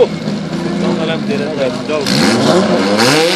Oh, dan.